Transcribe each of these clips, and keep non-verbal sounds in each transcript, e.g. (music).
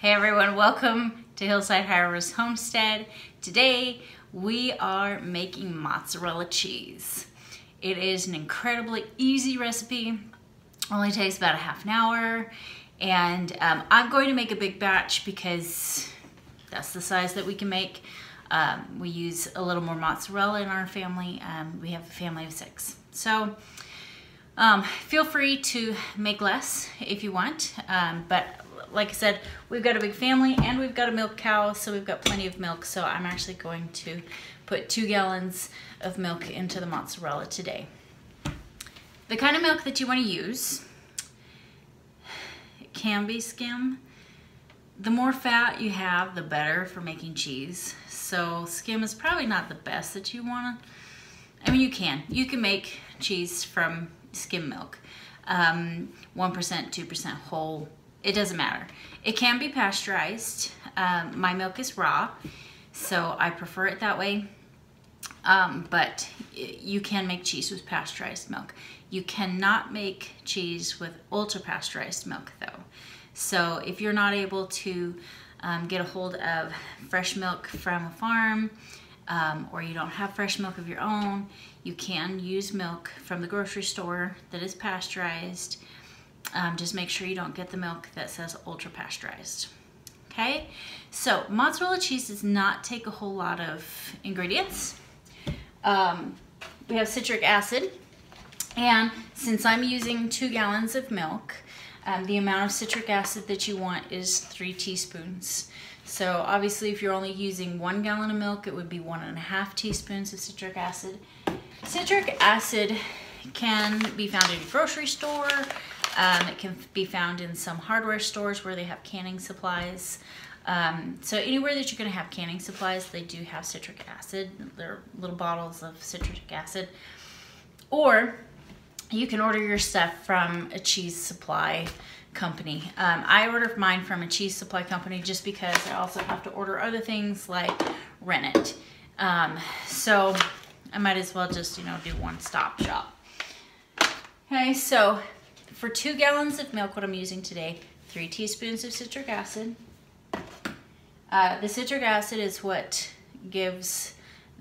Hey everyone, welcome to Hillside Harvest Homestead. Today we are making mozzarella cheese. It is an incredibly easy recipe, only takes about a half an hour, and um, I'm going to make a big batch because that's the size that we can make. Um, we use a little more mozzarella in our family. Um, we have a family of six. So um, feel free to make less if you want, um, but like I said, we've got a big family and we've got a milk cow, so we've got plenty of milk. So I'm actually going to put two gallons of milk into the mozzarella today. The kind of milk that you want to use, it can be skim. The more fat you have, the better for making cheese. So skim is probably not the best that you want to, I mean, you can. You can make cheese from skim milk. 1%, um, 2% whole it doesn't matter. It can be pasteurized. Um, my milk is raw, so I prefer it that way. Um, but you can make cheese with pasteurized milk. You cannot make cheese with ultra pasteurized milk though. So if you're not able to um, get a hold of fresh milk from a farm, um, or you don't have fresh milk of your own, you can use milk from the grocery store that is pasteurized. Um, just make sure you don't get the milk that says ultra pasteurized. Okay, so mozzarella cheese does not take a whole lot of ingredients. Um, we have citric acid, and since I'm using two gallons of milk, um, the amount of citric acid that you want is three teaspoons. So obviously if you're only using one gallon of milk, it would be one and a half teaspoons of citric acid. Citric acid can be found in a grocery store. Um, it can be found in some hardware stores where they have canning supplies. Um, so anywhere that you're going to have canning supplies, they do have citric acid. They're little bottles of citric acid. Or you can order your stuff from a cheese supply company. Um, I order mine from a cheese supply company just because I also have to order other things like rennet. Um, so I might as well just, you know, do one stop shop. Okay, so for two gallons of milk, what I'm using today, three teaspoons of citric acid. Uh, the citric acid is what gives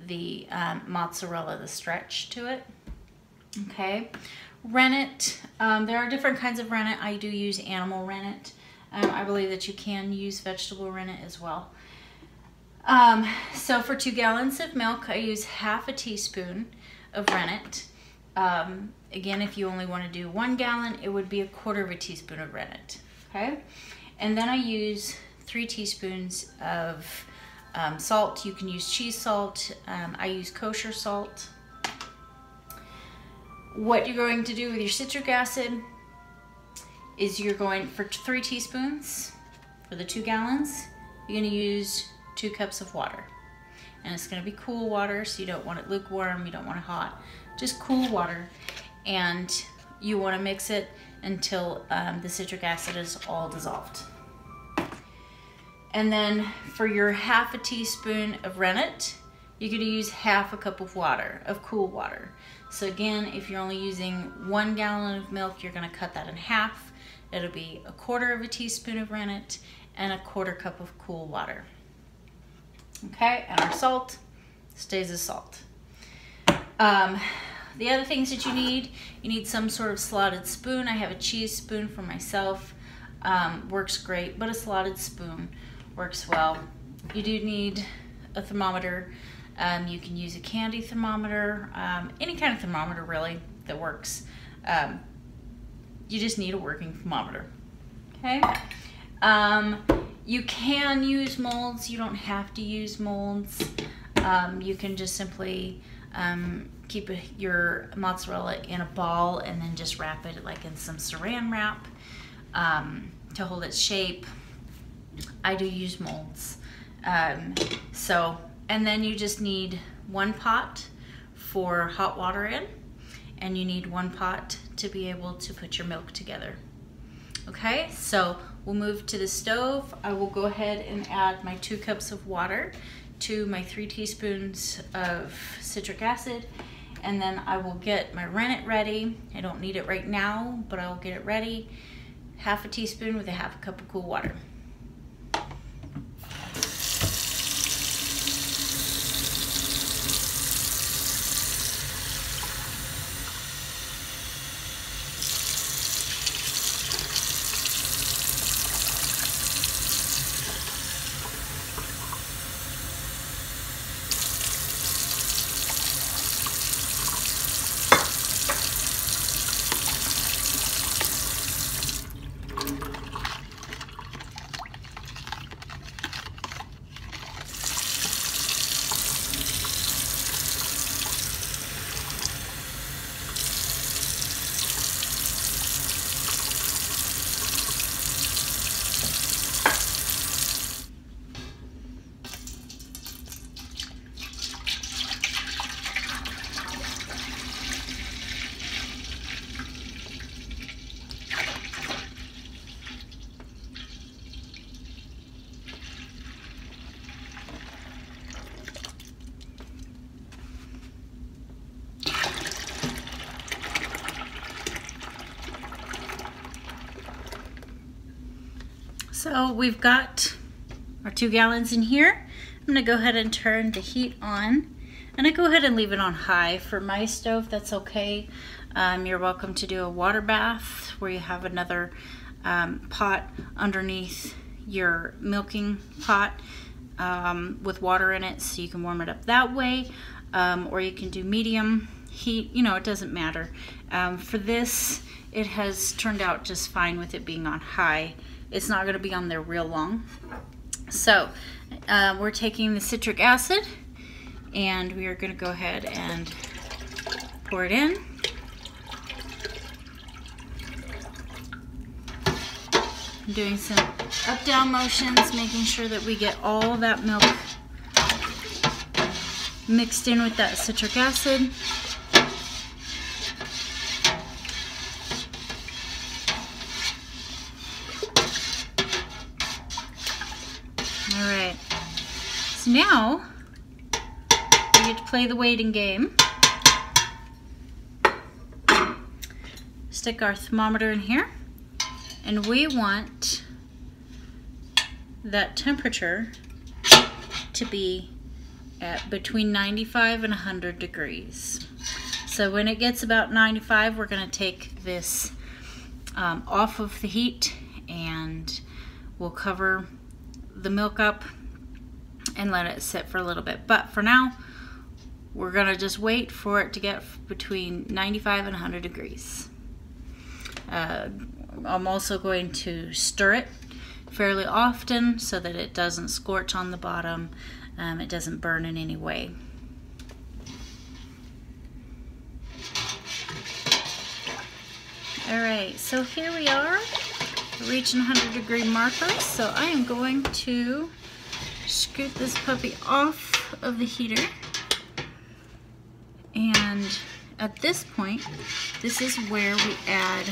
the um, mozzarella the stretch to it. Okay, rennet, um, there are different kinds of rennet. I do use animal rennet. Um, I believe that you can use vegetable rennet as well. Um, so for two gallons of milk, I use half a teaspoon of rennet. Um, again, if you only want to do one gallon, it would be a quarter of a teaspoon of rennet, okay? And then I use three teaspoons of um, salt. You can use cheese salt. Um, I use kosher salt. What you're going to do with your citric acid is you're going, for three teaspoons, for the two gallons, you're gonna use two cups of water. And it's gonna be cool water, so you don't want it lukewarm, you don't want it hot just cool water. And you want to mix it until um, the citric acid is all dissolved. And then for your half a teaspoon of rennet, you're to use half a cup of water, of cool water. So again, if you're only using one gallon of milk, you're going to cut that in half. It'll be a quarter of a teaspoon of rennet and a quarter cup of cool water. Okay, and our salt stays as salt. Um, the other things that you need, you need some sort of slotted spoon. I have a cheese spoon for myself. Um, works great, but a slotted spoon works well. You do need a thermometer. Um, you can use a candy thermometer, um, any kind of thermometer really that works. Um, you just need a working thermometer, okay? You can use molds. You don't have to use molds. Um, you can just simply um, keep your mozzarella in a ball and then just wrap it like in some saran wrap um, to hold its shape. I do use molds. Um, so, and then you just need one pot for hot water in and you need one pot to be able to put your milk together. Okay, so we'll move to the stove. I will go ahead and add my two cups of water to my three teaspoons of citric acid and then I will get my rennet ready. I don't need it right now, but I will get it ready. Half a teaspoon with a half a cup of cool water. So we've got our two gallons in here. I'm gonna go ahead and turn the heat on and I go ahead and leave it on high. For my stove, that's okay. Um, you're welcome to do a water bath where you have another um, pot underneath your milking pot um, with water in it so you can warm it up that way. Um, or you can do medium heat, you know, it doesn't matter. Um, for this, it has turned out just fine with it being on high. It's not gonna be on there real long. So uh, we're taking the citric acid and we are gonna go ahead and pour it in. Doing some up down motions, making sure that we get all that milk mixed in with that citric acid. All right, so now we get to play the waiting game. Stick our thermometer in here and we want that temperature to be at between 95 and 100 degrees. So when it gets about 95, we're going to take this um, off of the heat and we'll cover the milk up and let it sit for a little bit. But for now, we're to just wait for it to get between 95 and 100 degrees. Uh, I'm also going to stir it fairly often so that it doesn't scorch on the bottom, um, it doesn't burn in any way. All right, so here we are, reaching 100 degree markers. So I am going to scoot this puppy off of the heater. And at this point, this is where we add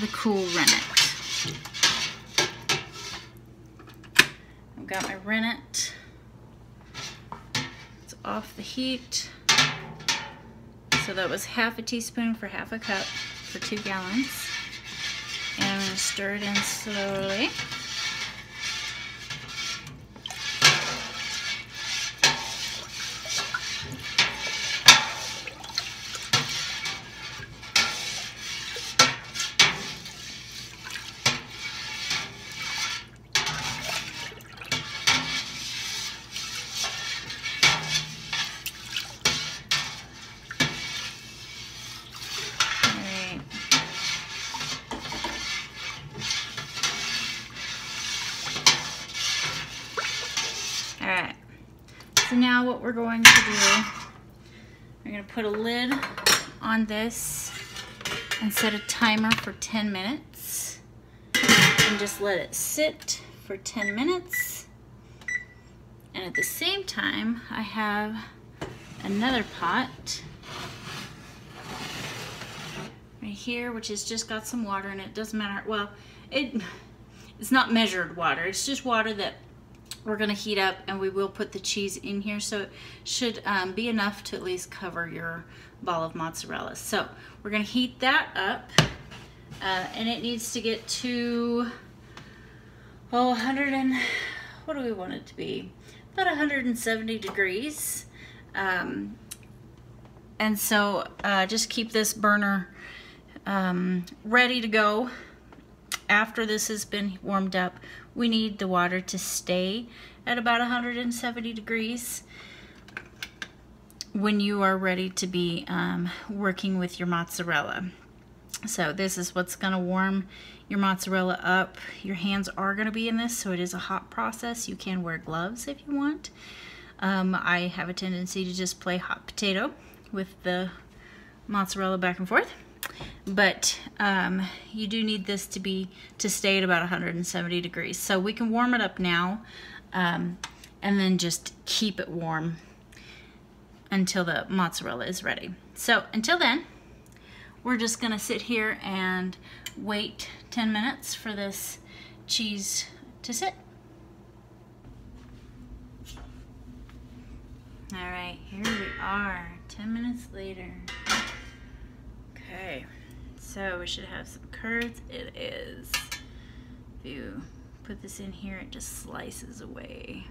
the cool rennet. I've got my rennet. It's off the heat. So that was half a teaspoon for half a cup for two gallons. And I'm gonna stir it in slowly. So now what we're going to do, we're going to put a lid on this and set a timer for 10 minutes. And just let it sit for 10 minutes. And at the same time, I have another pot right here, which has just got some water in it. Doesn't matter. Well, it it's not measured water. It's just water that we're going to heat up and we will put the cheese in here so it should um, be enough to at least cover your ball of mozzarella. So we're going to heat that up uh, and it needs to get to oh 100 and what do we want it to be? About 170 degrees. Um, and so uh, just keep this burner um, ready to go after this has been warmed up, we need the water to stay at about 170 degrees when you are ready to be um, working with your mozzarella. So this is what's going to warm your mozzarella up. Your hands are going to be in this, so it is a hot process. You can wear gloves if you want. Um, I have a tendency to just play hot potato with the mozzarella back and forth but um, you do need this to be to stay at about 170 degrees. So we can warm it up now um, and then just keep it warm until the mozzarella is ready. So until then we're just gonna sit here and wait 10 minutes for this cheese to sit. All right here we are 10 minutes later Okay, so we should have some curds. It is, if you put this in here, it just slices away.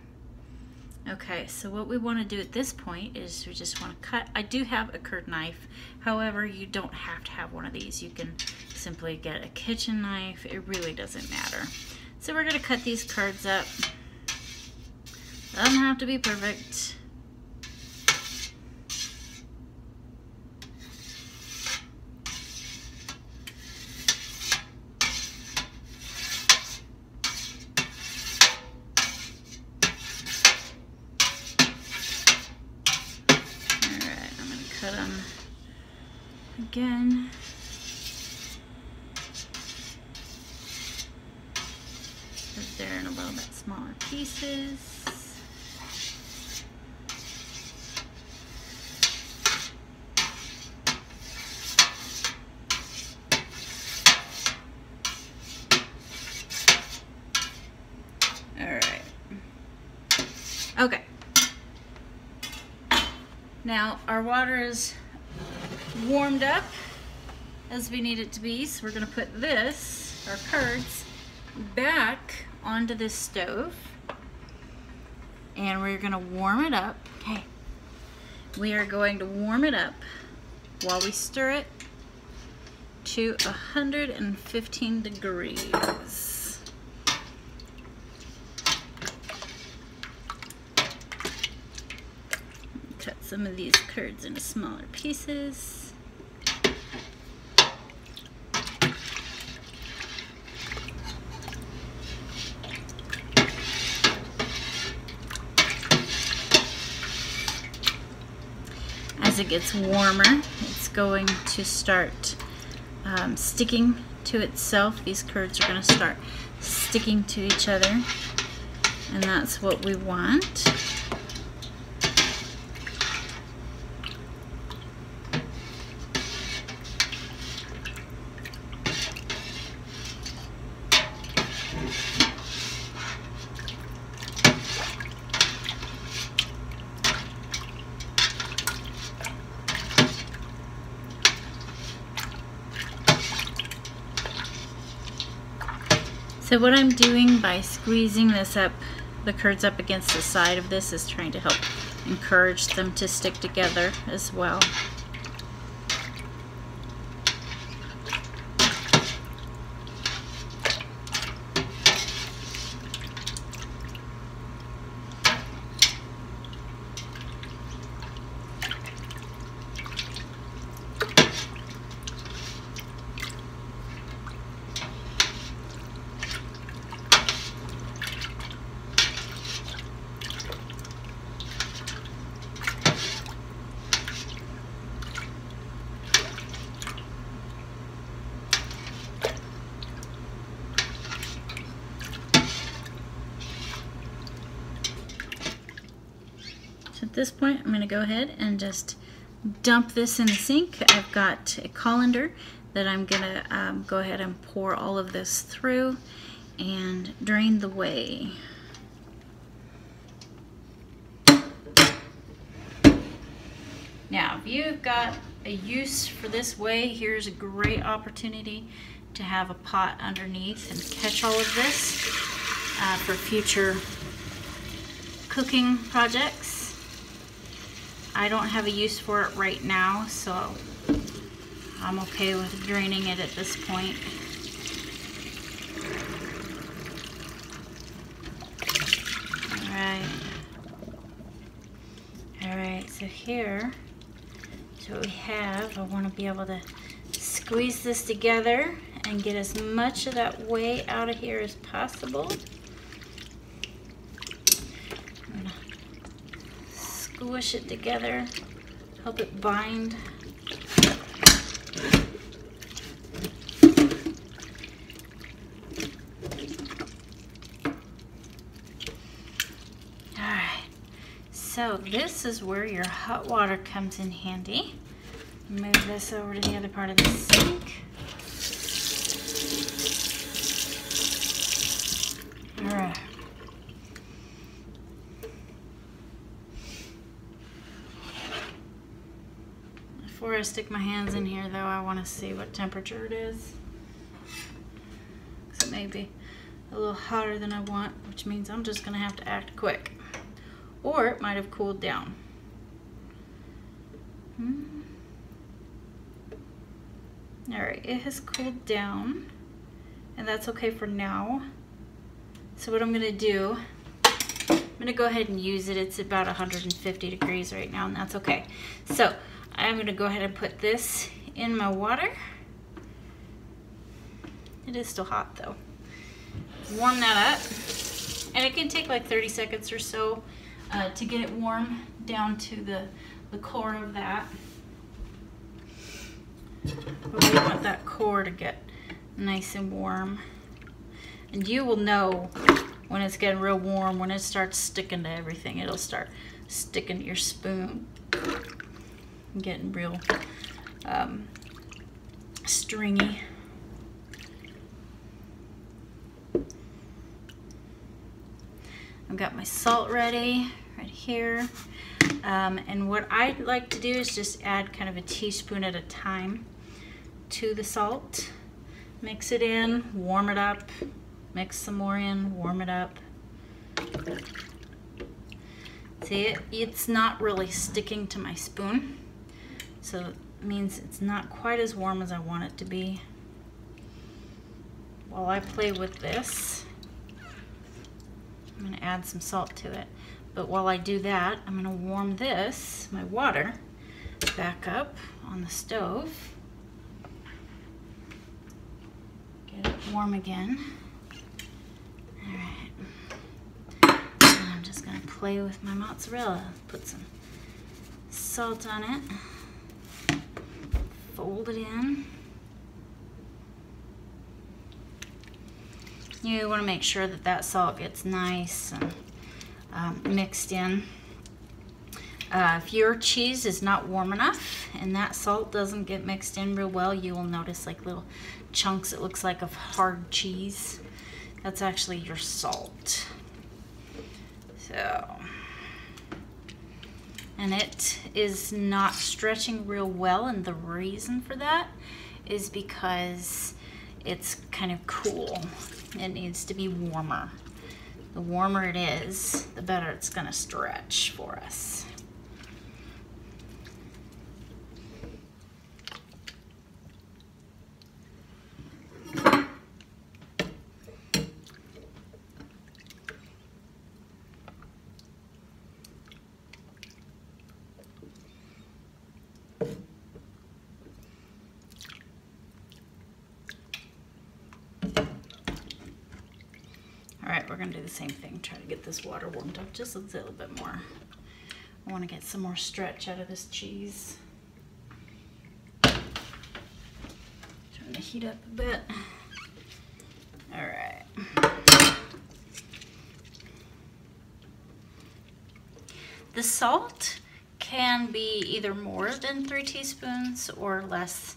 Okay, so what we want to do at this point is we just want to cut. I do have a curd knife. However, you don't have to have one of these. You can simply get a kitchen knife. It really doesn't matter. So we're going to cut these curds up. Doesn't have to be perfect. Um, again. they're in a little bit smaller pieces. All right. Okay. Now our water is warmed up as we need it to be. So we're gonna put this, our curds, back onto this stove. And we're gonna warm it up. Okay. We are going to warm it up while we stir it to 115 degrees. Cut some of these curds into smaller pieces. as it gets warmer, it's going to start um, sticking to itself. These curds are going to start sticking to each other, and that's what we want. So what I'm doing by squeezing this up, the curds up against the side of this is trying to help encourage them to stick together as well. at this point, I'm going to go ahead and just dump this in the sink. I've got a colander that I'm going to um, go ahead and pour all of this through and drain the whey. Now, if you've got a use for this whey, here's a great opportunity to have a pot underneath and catch all of this uh, for future cooking projects. I don't have a use for it right now, so I'm okay with draining it at this point. Alright. Alright, so here, so we have, I want to be able to squeeze this together and get as much of that whey out of here as possible. Squish it together, help it bind. Alright, so this is where your hot water comes in handy. Move this over to the other part of the sink. I stick my hands in here though, I want to see what temperature it is. So maybe a little hotter than I want, which means I'm just gonna have to act quick. Or it might have cooled down. Hmm. All right, it has cooled down and that's okay for now. So what I'm gonna do, I'm gonna go ahead and use it. It's about 150 degrees right now and that's okay. So I'm gonna go ahead and put this in my water. It is still hot though. Warm that up. And it can take like 30 seconds or so uh, to get it warm down to the, the core of that. But we want that core to get nice and warm. And you will know when it's getting real warm, when it starts sticking to everything, it'll start sticking to your spoon. Getting real um, stringy. I've got my salt ready right here. Um, and what I like to do is just add kind of a teaspoon at a time to the salt. Mix it in, warm it up, mix some more in, warm it up. See, it, it's not really sticking to my spoon. So it means it's not quite as warm as I want it to be. While I play with this, I'm gonna add some salt to it. But while I do that, I'm gonna warm this, my water, back up on the stove. Get it warm again. All right. And I'm just gonna play with my mozzarella. Put some salt on it. Fold it in. You want to make sure that that salt gets nice and um, mixed in. Uh, if your cheese is not warm enough and that salt doesn't get mixed in real well, you will notice like little chunks, it looks like of hard cheese. That's actually your salt. So, and it is not stretching real well and the reason for that is because it's kind of cool it needs to be warmer. The warmer it is, the better it's gonna stretch for us. We're gonna do the same thing. Try to get this water warmed up just a little bit more. I wanna get some more stretch out of this cheese. Turn to heat up a bit. All right. The salt can be either more than three teaspoons or less.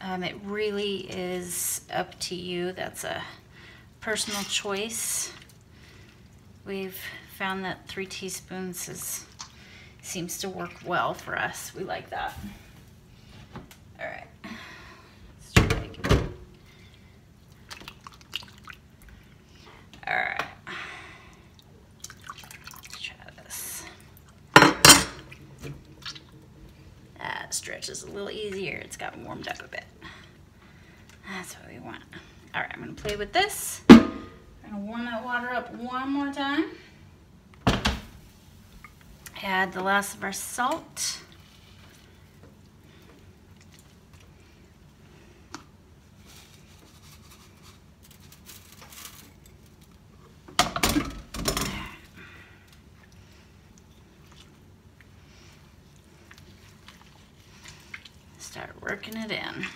Um, it really is up to you. That's a personal choice. We've found that three teaspoons is, seems to work well for us. We like that. All right. Let's try again. All right. Let's try this. That stretches a little easier. It's got warmed up a bit. That's what we want. All right, I'm gonna play with this. Gonna warm that water up one more time. Add the last of our salt. Start working it in.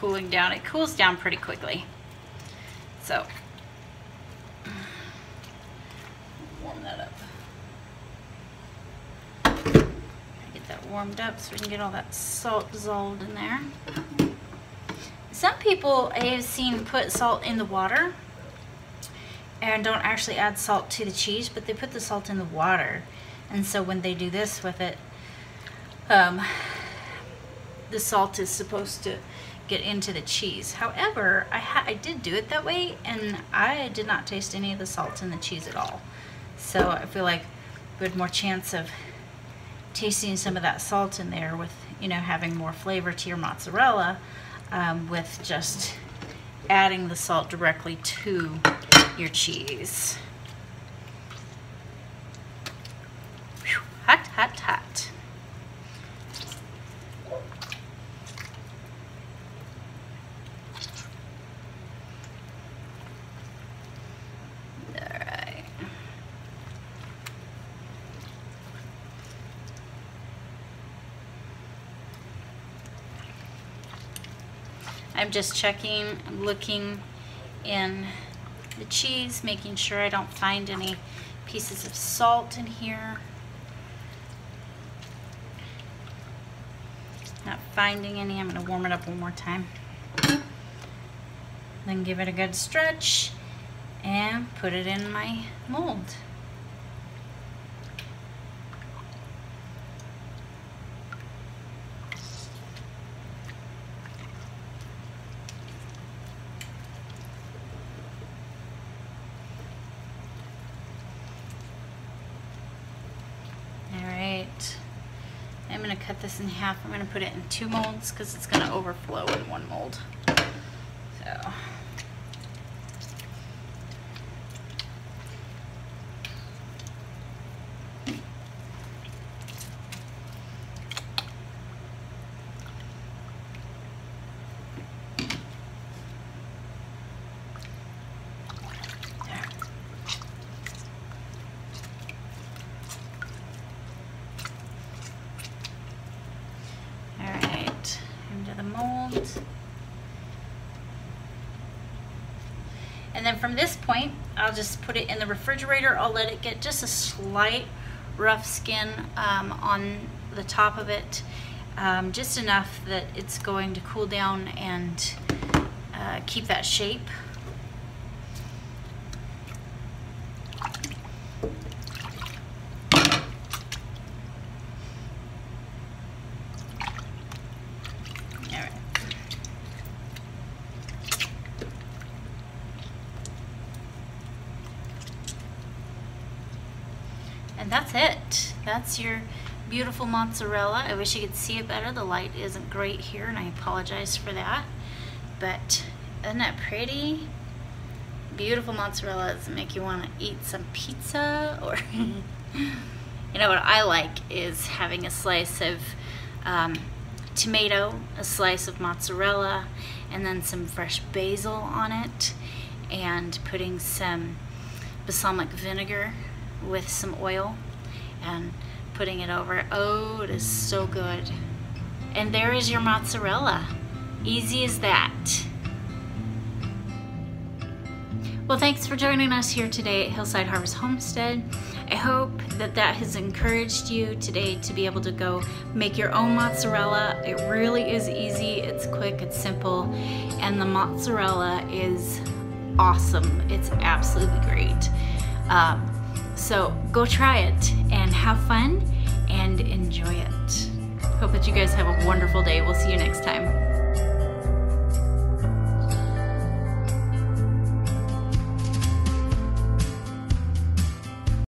Cooling down. It cools down pretty quickly. So, warm that up. Get that warmed up so we can get all that salt dissolved in there. Some people I have seen put salt in the water and don't actually add salt to the cheese, but they put the salt in the water. And so when they do this with it, um, the salt is supposed to get into the cheese. However, I, I did do it that way and I did not taste any of the salt in the cheese at all. So I feel like we had more chance of tasting some of that salt in there with, you know, having more flavor to your mozzarella um, with just adding the salt directly to your cheese. Whew, hot, hot, hot. I'm just checking, I'm looking in the cheese, making sure I don't find any pieces of salt in here. Not finding any, I'm gonna warm it up one more time. Then give it a good stretch and put it in my mold. I'm going to cut this in half. I'm going to put it in two molds because it's going to overflow in one mold. So. And then from this point, I'll just put it in the refrigerator. I'll let it get just a slight rough skin um, on the top of it, um, just enough that it's going to cool down and uh, keep that shape. That's it. That's your beautiful mozzarella. I wish you could see it better. The light isn't great here and I apologize for that. But isn't that pretty? Beautiful mozzarella does make you want to eat some pizza (laughs) or you know what I like is having a slice of um, tomato, a slice of mozzarella, and then some fresh basil on it, and putting some balsamic vinegar with some oil and putting it over. Oh, it is so good. And there is your mozzarella. Easy as that. Well, thanks for joining us here today at Hillside Harvest Homestead. I hope that that has encouraged you today to be able to go make your own mozzarella. It really is easy, it's quick, it's simple, and the mozzarella is awesome. It's absolutely great. Um, so go try it and have fun and enjoy it. Hope that you guys have a wonderful day. We'll see you next time.